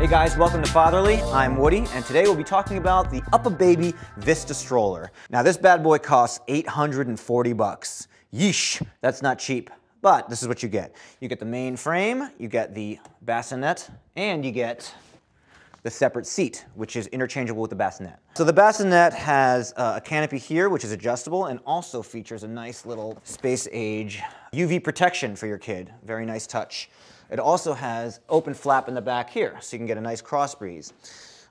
Hey guys, welcome to Fatherly. I'm Woody, and today we'll be talking about the UPPAbaby Vista stroller. Now this bad boy costs 840 bucks. Yeesh, that's not cheap. But this is what you get. You get the main frame, you get the bassinet, and you get the separate seat, which is interchangeable with the bassinet. So the bassinet has uh, a canopy here, which is adjustable, and also features a nice little space age UV protection for your kid. Very nice touch. It also has open flap in the back here, so you can get a nice cross breeze.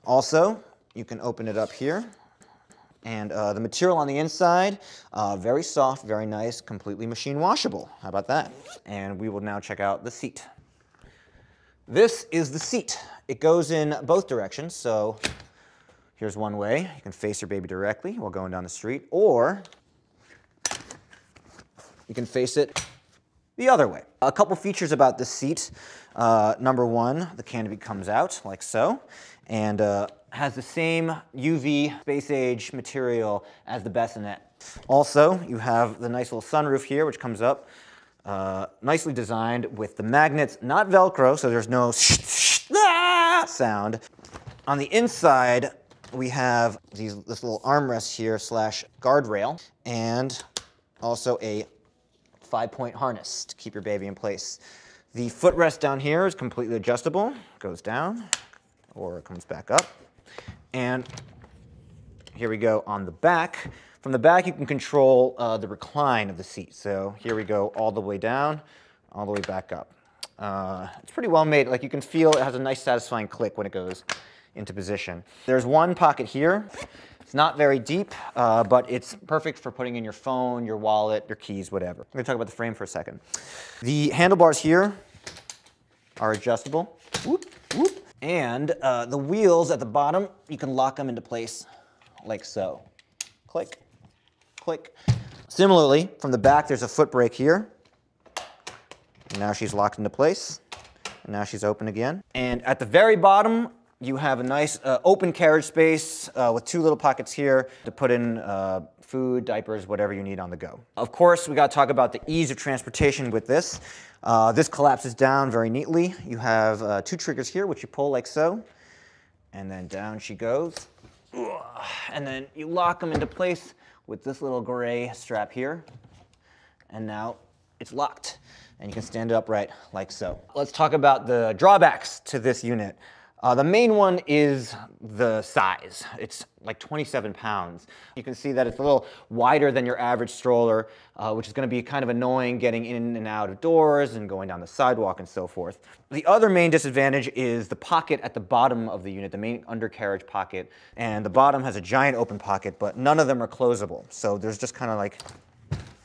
Also, you can open it up here. And uh, the material on the inside, uh, very soft, very nice, completely machine washable. How about that? And we will now check out the seat. This is the seat. It goes in both directions, so here's one way. You can face your baby directly while going down the street, or you can face it the other way. A couple features about this seat. Uh, number one, the canopy comes out like so, and uh, has the same UV space age material as the bassinet. Also, you have the nice little sunroof here, which comes up, uh, nicely designed with the magnets, not Velcro, so there's no sound. On the inside, we have these, this little armrest here slash guardrail, and also a five-point harness to keep your baby in place. The footrest down here is completely adjustable, goes down or comes back up. And here we go on the back. From the back, you can control uh, the recline of the seat. So here we go all the way down, all the way back up. Uh, it's pretty well made. Like you can feel it has a nice satisfying click when it goes into position. There's one pocket here it's not very deep, uh, but it's perfect for putting in your phone, your wallet, your keys, whatever. I'm gonna talk about the frame for a second. The handlebars here are adjustable. Whoop, whoop. And uh, the wheels at the bottom, you can lock them into place like so. Click, click. Similarly, from the back, there's a foot brake here. Now she's locked into place. Now she's open again. And at the very bottom, you have a nice uh, open carriage space uh, with two little pockets here to put in uh, food, diapers, whatever you need on the go. Of course, we got to talk about the ease of transportation with this. Uh, this collapses down very neatly. You have uh, two triggers here, which you pull like so, and then down she goes. And then you lock them into place with this little gray strap here. And now it's locked. And you can stand it upright like so. Let's talk about the drawbacks to this unit. Uh, the main one is the size. It's like 27 pounds. You can see that it's a little wider than your average stroller, uh, which is gonna be kind of annoying getting in and out of doors and going down the sidewalk and so forth. The other main disadvantage is the pocket at the bottom of the unit, the main undercarriage pocket. And the bottom has a giant open pocket, but none of them are closable. So there's just kind of like,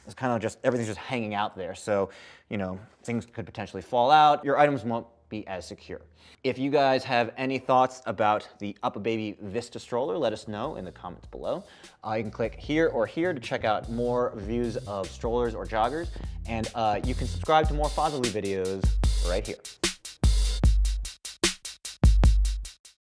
it's kind of just, everything's just hanging out there. So, you know, things could potentially fall out. Your items won't be as secure. If you guys have any thoughts about the UPPAbaby Vista stroller, let us know in the comments below. Uh, you can click here or here to check out more reviews of strollers or joggers, and uh, you can subscribe to more fatherly videos right here.